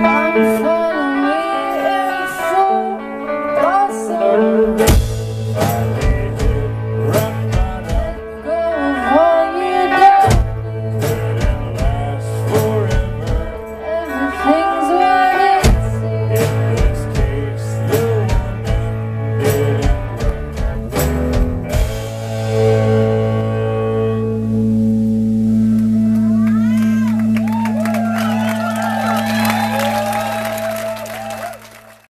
Qual foi?